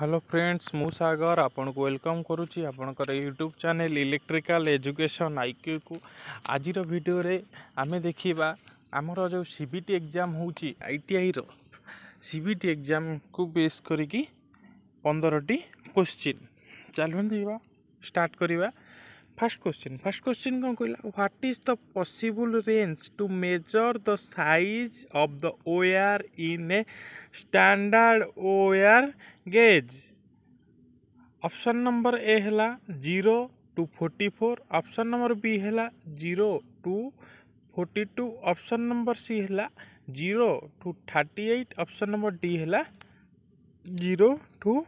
Hello friends মু সাগর আপনার welcome করুছি আপনার YouTube channel electrical education IQ কু আজির ভিডিওরে আমি দেখিবা আমার যে সিবিটি এক্সাম হচ্ছে আইটিআইর সিবিটি এক্সাম কু বেস করিকি পনেরোটি কোশ্চিন চালু যা স্টার্ট করা First question. First question कौन कहला What is the possible range to measure the size of the wire in a standard wire gauge? Option number A है zero two forty four option number B है zero two forty two option number C है zero two thirty eight option number D है zero two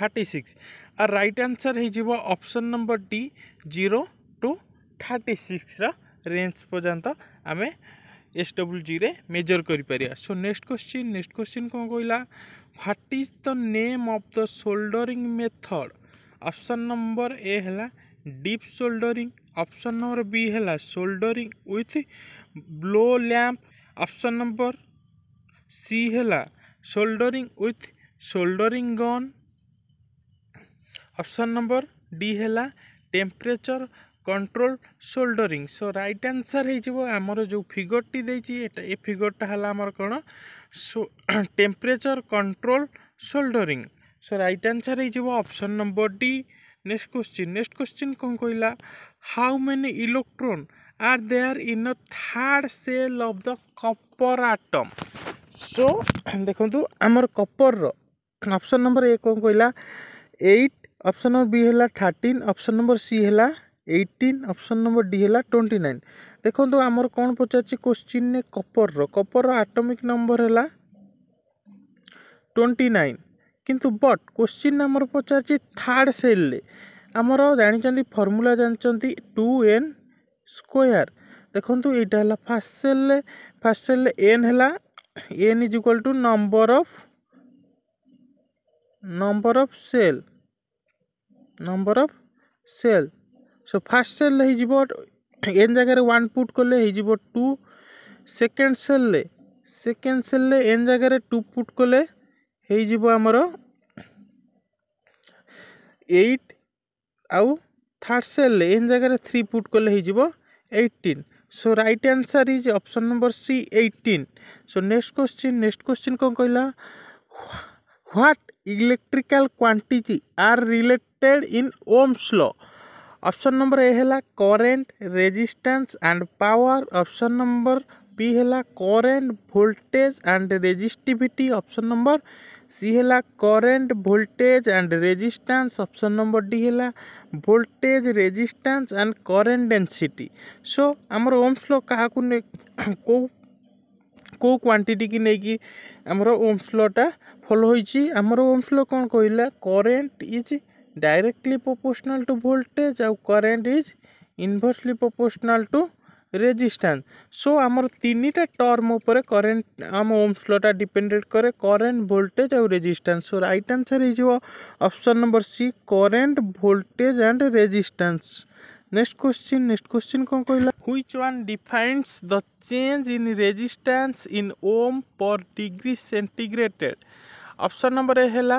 thirty six আর right answer হয়ে option number D zero two thirty সিক্সর range পর্যন্ত আমি S double জিরে measure করে so next question next question কম কহিলা what is the name of the soldering method option number A হলা dip soldering option number B হলা soldering with blow lamp option number C है soldering with soldering gun option number D হেলা temperature control soldering so right answer হয়েযিব আমার যে ফিগরটি দিয়েছি এটা এ ফিগরটা হল আমার কোণ temperature control soldering so right answer হয়েযিব option number D next question next question কম কহিলা how many electron are there in the third cell of the copper atom so দেখুন আমার কপর অপশন নম্বর এ কম কহিলা eight option number B হল thirteen option number C হল eighteen option number D হল twenty nine ଦେଖନ୍ତୁ ଆମର କ'ଣ ପଚାରିଛି କୋଶ୍ଚିନ୍ରେ କପରର କପରର ଆଟମିକ୍ ନମ୍ବର ହେଲା ଟ୍ୱେଣ୍ଟି ନାଇନ୍ କିନ୍ତୁ ବଟ୍ କୋଶ୍ଚିନ୍ ଆମର ପଚାରିଛି ଥାର୍ଡ଼ ସେଲ୍ରେ ଆମର ଜାଣିଛନ୍ତି ଫର୍ମୁଲା ଜାଣିଛନ୍ତି ଟୁ ଏନ୍ ସ୍କୋୟାର୍ ଦେଖନ୍ତୁ ଏଇଟା ହେଲା ଫାର୍ଷ୍ଟ ସେଲ୍ରେ ଫାର୍ଷ୍ଟ ସେଲ୍ରେ ଏନ୍ ହେଲା N is equal to number of number of cell number of cell so first cell ହେଇଯିବ ଏନ୍ ଜାଗାରେ ୱାନ୍ ପୁଟ୍ କଲେ ହେଇଯିବ ଟୁ ସେକେଣ୍ଡ ସେଲ୍ରେ ସେକେଣ୍ଡ ସେଲ୍ରେ ଏନ୍ ଜାଗାରେ ଟୁ ପୁଟ୍ କଲେ ହେଇଯିବ ଆମର ଏଇଟ୍ ଆଉ ଥାର୍ଡ଼ ସେଲ୍ରେ ଏନ୍ ଜାଗାରେ ଥ୍ରୀ ପୁଟ୍ କଲେ ହେଇଯିବ eighteen so right answer is option number C eighteen so next question next question কম কহিলা what electrical quantity are related in ohms law option number A है current resistance and power option number B है current voltage and resistivity option number C है current voltage and resistance option number D है voltage resistance and current density so आमर ohms law क्या कौ କେଉଁ କ୍ୱାଣ୍ଟିଟିକି ନେଇକି ଆମର ଓମ୍ସ ଲ'ଟା ଫଲୋ ହୋଇଛି ଆମର ଓମ୍ସ ଲ' କ'ଣ କହିଲା current is directly proportional to voltage ଆଉ current is inversely proportional to resistance so ଆମର ତିନିଟା ଟର୍ମ ଉପରେ କରେଣ୍ଟ ଆମ ଓମ୍ସ ଲ'ଟା ଡିପେଣ୍ଡେଡ଼ କରେ କରେଣ୍ଟ ଭୋଲ୍ଟେଜ୍ ଆଉ ରେଜିଷ୍ଟାନ୍ସ ସୋ ରାଇଟ୍ ଆନ୍ସର୍ ହେଇଯିବ option number C current voltage and resistance next question next question कौन कहला which one defines the change in resistance in ohm per degree centigrade option number A है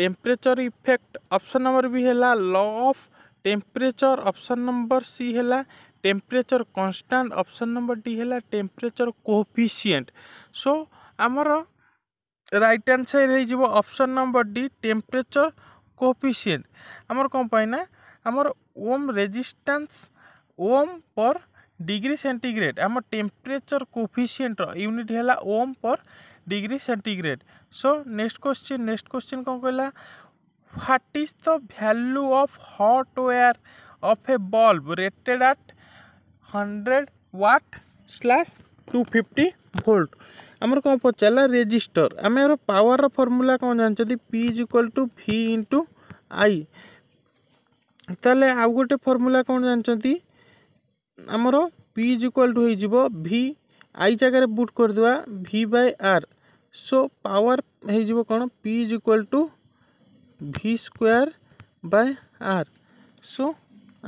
temperature effect option number B है law of temperature option number C है temperature constant option number D है temperature coefficient so आमर right answer हो option number D temperature coefficient आमर कौन पाईना ଆମର ohm resistance ohm per degree centigrade ଆମ ଟେମ୍ପରେଚର୍ କୋଫିସିଏଣ୍ଟର ୟୁନିଟ୍ ହେଲା ohm per degree centigrade so next question next question କ'ଣ କହିଲା what is the value of hot wire of a bulb rated at hundred watt slash two fifty volt ଆମର କ'ଣ ପଚାରିଲା register ଆମେ ଆମର ପାୱାରର ଫର୍ମୁଲା କ'ଣ ଜାଣିଛନ୍ତି P is equal to V into I ତାହେଲେ ଆଉ ଗୋଟେ ଫର୍ମୁଲା କ'ଣ ଜାଣିଛନ୍ତି ଆମର ପି ଇଜ୍ ଇକ୍ୱାଲ୍ ଟୁ ହେଇଯିବ ଭି ଆଇ ଜାଗାରେ ବୁଟ୍ କରିଦେବା V by R so power ହେଇଯିବ କ'ଣ P is equal to V square by R so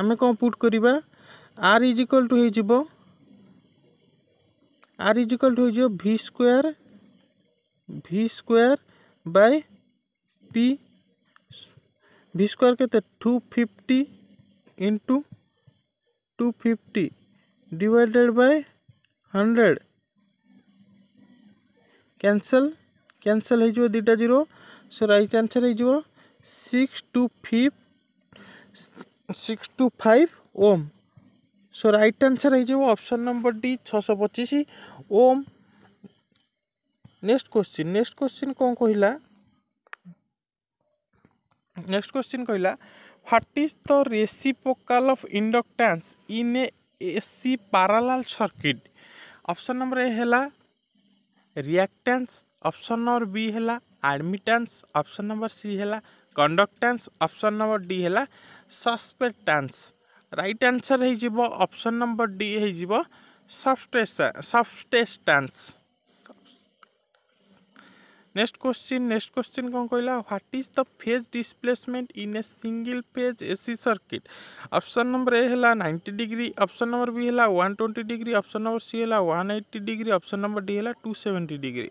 ଆମେ କ'ଣ ପୁଟ୍ କରିବା ଆର୍ ଇଜ୍ ଇକ୍ୱାଲ୍ ଟୁ ହେଇଯିବ ଆର୍ ଇଜ୍ ଇକ୍ୱାଲ୍ ଟୁ ହେଇଯିବ V square V square by P V square कितना two fifty into two fifty divided by hundred cancel cancel हो दुटा zero so right answer हो six two फिफ six two five ohm so right answer option number D छः पचिश ohm next question next question कौन कहला next question କହିଲା what is the reciprocal of inductance in a AC parallel circuit option number A ହେଲା reactance option number B ହେଲା admittance option number C ହେଲା conductance option number D ହେଲା susceptance right answer ହେଇଯିବ option number D ହେଇଯିବ ସବଷ୍ଟେସା susceptance next question next question କ'ଣ କହିଲା what is the phase displacement in a single phase AC circuit option number A ହେଲା ninety degree option number B ହେଲା one twenty degree option number C ହେଲା one eighty degree option number D ହେଲା two seventy degree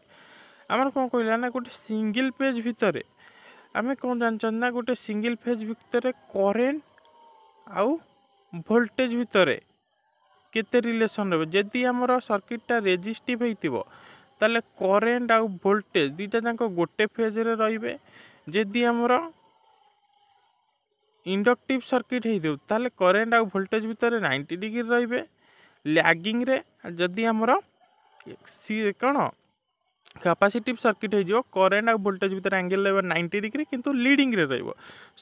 ଆମର କ'ଣ କହିଲା ନା ଗୋଟେ single page ଭିତରେ ଆମେ କ'ଣ ଜାଣିଛନ୍ତି ନା ଗୋଟେ ସିଙ୍ଗିଲ୍ ଫେଜ୍ ଭିତରେ କରେଣ୍ଟ ଆଉ ଭୋଲ୍ଟେଜ୍ ଭିତରେ କେତେ ରିଲେସନ୍ ରହିବ ଯଦି ଆମର ସର୍କିଟ୍ଟା ରେଜିଷ୍ଟିଭ୍ ହେଇଥିବ ତାହେଲେ କରେଣ୍ଟ ଆଉ ଭୋଲ୍ଟେଜ୍ ଦୁଇଟା ଯାକ ଗୋଟେ ଫେଜ୍ରେ ରହିବେ ଯଦି ଆମର ଇଣ୍ଡକ୍ଟିଭ୍ ସର୍କିଟ୍ ହେଇଥିବ ତାହେଲେ କରେଣ୍ଟ ଆଉ ଭୋଲ୍ଟେଜ୍ ଭିତରେ ନାଇଣ୍ଟି ଡିଗ୍ରୀ ରହିବେ ଲ୍ୟାଗିଂରେ ଯଦି ଆମର ସିଏ କ'ଣ ক্যাপাসিটিভ সার্কিট হয়ে যাব করেন্ট আর ভোল্টেজ ভিতরে আঙ্গেল রহব নাইনটি ডিগ্রি কিন্তু লিডিংরে রহব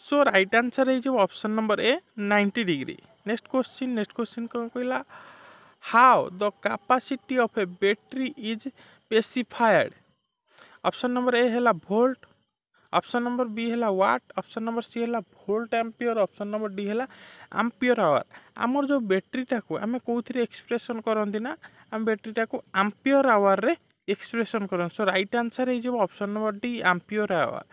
সো রাইট আনসর হয়ে যাব option number A ninety degree next question next question কম কহিলা how the capacity of a battery is specified option number A है भोल्ट अप्सन नंबर बी है व्वाट अप्सन नंबर सी है volt ampere option number D है ampere hour आमर जो बैटेरीटा को आम कौन एक्सप्रेसन करती ना आम बैटेरीटा को आम्पियर आवर में एक्सप्रेसन कर सो रईट आंसर हो number D ampere hour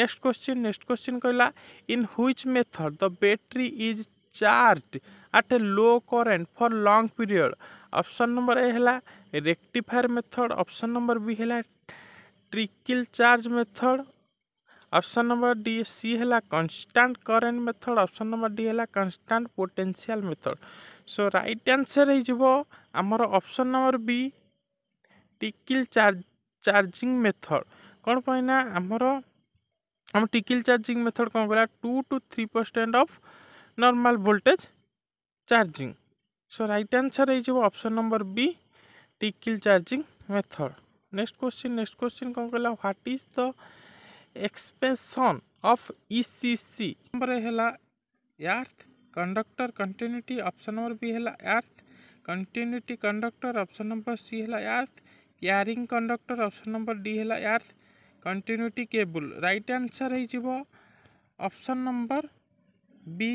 next question next question कहला in which method the battery is charged at a low current for long period option number A ହେଲା rectifier method option number B ହେଲା trickle charge method option number D C ହେଲା constant current method option number D ହେଲା constant potential method so right answer ହେଇଯିବ ଆମର option number B trickle charge charging method କ'ଣ ପାଇଁ ନା ଆମର ଆମ ଟିକିଲ୍ ଚାର୍ଜିଂ ମେଥଡ଼ କ'ଣ କଲା two two three percent of normal voltage charging so right answer option number B trickle charging method next question next question कौन कहला what is the expansion of ECC number है conductor continuity option number B है earth continuity conductor option number C है earth carrying conductor option number D है earth continuity cable right answer option number B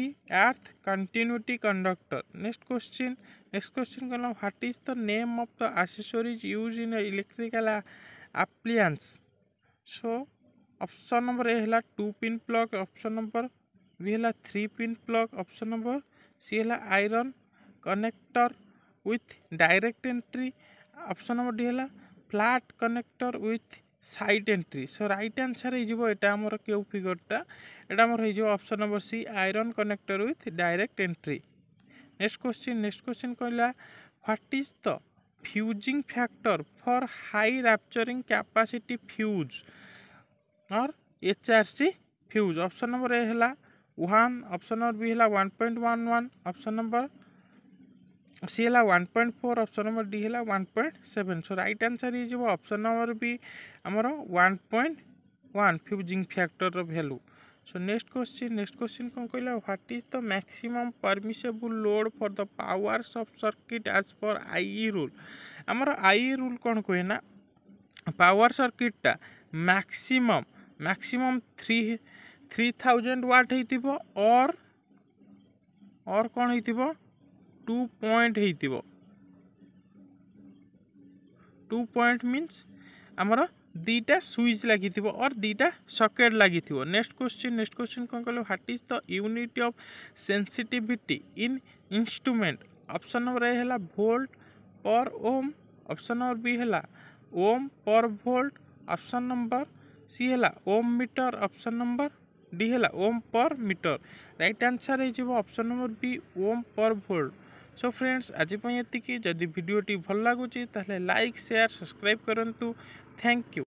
earth continuity conductor next question next question করলাম what is the name of the accessories use in electrical appliance so option number A হল two pin plug option number B হল three pin plug option number C হল iron connector with direct entry option number D হল flat connector with side entry so right answer হয়ে এটা আমার কেউ ফিগরটা এটা আমার হয়ে option number C iron connector with direct entry next question next question কহিলা what is the fusing factor for high rupturing capacity fuse or H R C fuse option number A ହେଲା ୱାନ୍ ଅପସନ୍ ନମ୍ବର ବି ହେଲା one point one one option number C है one point four option number D है one point seven so right answer हो option number B आमर one point one fusing factor value so next question next question कौन कहला what is the maximum permissible load for the powers of circuit आज पर I rule आमर I rule कौन कहे ना power सर्किटा maximum maximum three three thousand watt होर और कौन हो टू पॉइंट होईल টু পয়েন্ট মিন্স আমার দুইটা সুইচ লাগিথিব অর দুইটা সকেট লাগিথিব নেক্সট কোশ্চিন নেক্সট কোশ্চিন কোন কলে what is the unit of sensitivity in instrument option number A হেলা ভোল্ট পর ওম অপশন নম্বর বি হেলা ohm per volt option number C হেলা ohm meter option number D হেলা ohm per meter right answer হয়ে option number B ohm per volt so friends আজ এতিকি যদি ভিডিওটি ভাল লাগুচি তাহলে লাইক সেয়ার সবসক্রাইব করতু থ্যাংক ইউ